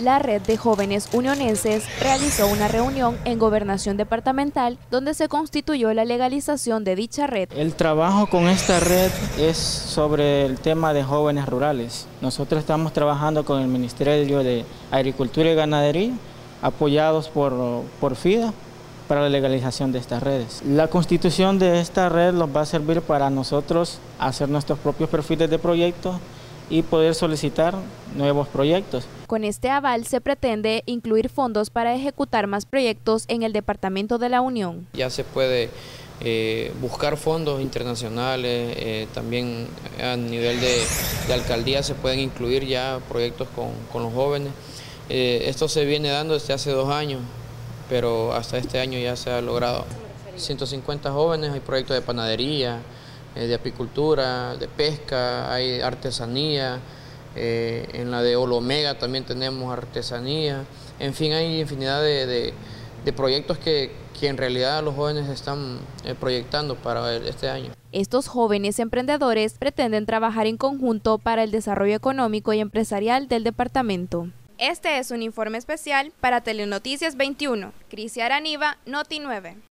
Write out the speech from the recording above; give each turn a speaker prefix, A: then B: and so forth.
A: la red de jóvenes unionenses realizó una reunión en Gobernación Departamental donde se constituyó la legalización de dicha red.
B: El trabajo con esta red es sobre el tema de jóvenes rurales. Nosotros estamos trabajando con el Ministerio de Agricultura y Ganadería, apoyados por, por FIDA, para la legalización de estas redes. La constitución de esta red nos va a servir para nosotros hacer nuestros propios perfiles de proyectos y poder solicitar nuevos proyectos.
A: Con este aval se pretende incluir fondos para ejecutar más proyectos en el Departamento de la Unión.
C: Ya se puede eh, buscar fondos internacionales, eh, también a nivel de, alcaldía se pueden incluir ya proyectos con, los jóvenes. Eh, esto se viene dando desde hace dos años, pero hasta este año ya se ha logrado. 150 jóvenes, hay proyectos de panadería, eh, de apicultura, de pesca, hay artesanía, eh, en la de Olomega también tenemos artesanía, en fin, hay infinidad de, proyectos que, que, en realidad los jóvenes están eh, proyectando para este año.
A: Estos jóvenes emprendedores pretenden trabajar en conjunto para el desarrollo económico y empresarial del departamento. Este es un informe especial para Telenoticias 21. Crisia Araniva, Noti 9.